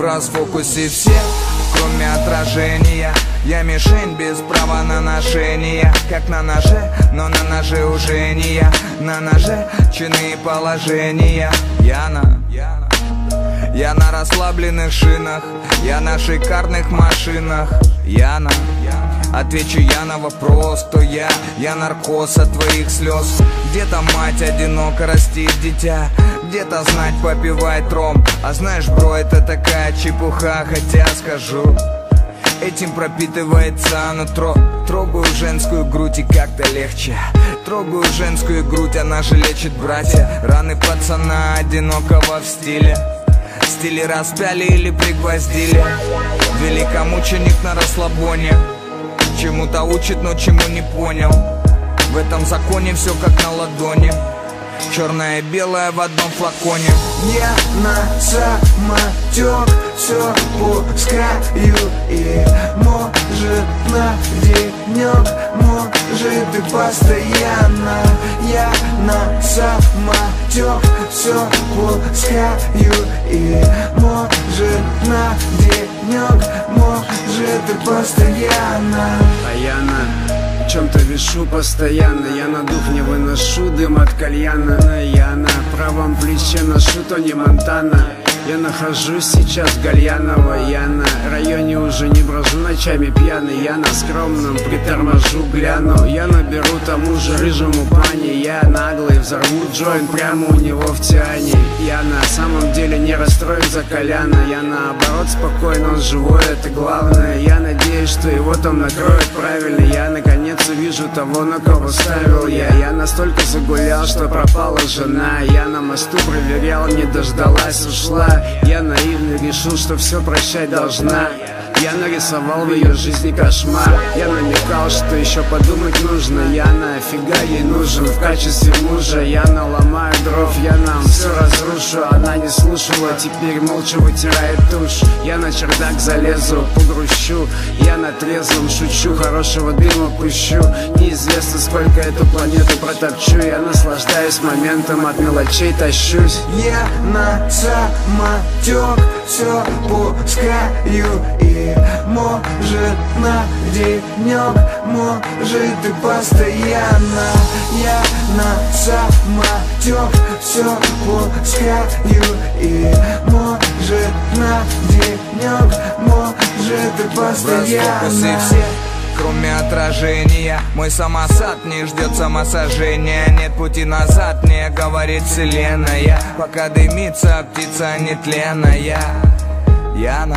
расфокусе все Кроме отражения. Я мишень без права на ношение Как на ноже, но на ноже уже не я. На ноже чины положения. Яна, я на. Расслабленных шинах, я на шикарных машинах. Яна, отвечу я на вопрос, то я Я наркоз от твоих слез. Где-то мать одиноко растит дитя Где-то знать попивает ром. А знаешь, бро, это такая чепуха Хотя скажу Этим пропитывается нутро. Трогаю женскую грудь и как-то легче. Трогаю женскую грудь, она же лечит братья. Раны пацана одинокого в стиле. Стиле распяли или пригвоздили. Великомученик на расслабоне Чему-то учит, но чему не понял. В этом законе все как на ладони Черное и белое в одном флаконе. Я на самотек все пускаю И может на денек, может и постоянно. Я на самотек все пускаю И может на денек, может и постоянно. А я на чем-то вешу постоянно. Я на дух не выношу дым от кальяна Я на правом плече ношу Тони Монтана я нахожусь сейчас в Гальяново Я на районе уже не брожу ночами пьяный Я на скромном приторможу, гляну Я наберу тому же рыжему пани Я наглый взорву джойн прямо у него в тяне Я на самом деле не расстроен за Коляна Я наоборот спокойно, он живой, это главное. Я надеюсь, что его там накроют правильно Я наконец увижу того, на кого ставил я. Я настолько загулял, что пропала жена Я на мосту проверял, не дождалась, ушла я наивно решил, что все прощать должна. Я нарисовал в ее жизни кошмар. Я намекал, что еще подумать нужно. Я нафига ей нужен в качестве мужа? Я наломаю дров, я нам разрушу Она не слушала, теперь молча вытирает тушь. Я на чердак залезу, погрущу Я на трезвом шучу, хорошего дыма пущу. Неизвестно, сколько эту планету протопчу Я наслаждаюсь моментом, от мелочей тащусь. Я на самотек все пускаю и может на денек, может и постоянно Я на самотек все пускаю. И может на денек, может и постоянно. Кроме отражения. Мой самосад не ждет самосожжения. Нет пути назад, не говорит вселенная. Пока дымится птица нетленная Яна,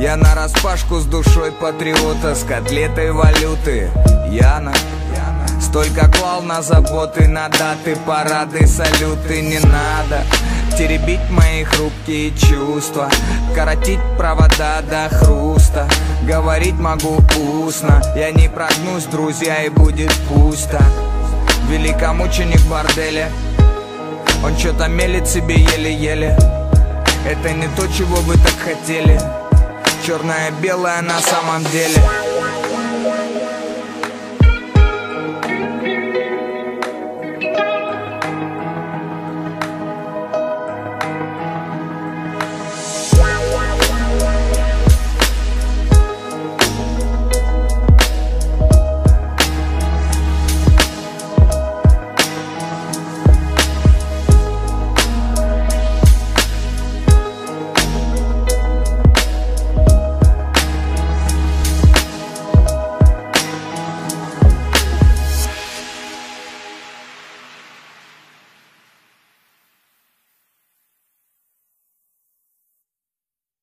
я на распашку с душой патриота С котлетой валюты. Яна Столько клал на заботы, на даты, парады, салюты. Не надо теребить мои хрупкие чувства. Коротить провода до хруста. Говорить могу устно. Я не прогнусь, друзья, и будет пусто. Великомученик борделя. Он что-то мелит себе еле-еле. Это не то, чего вы так хотели Черное-белое на самом деле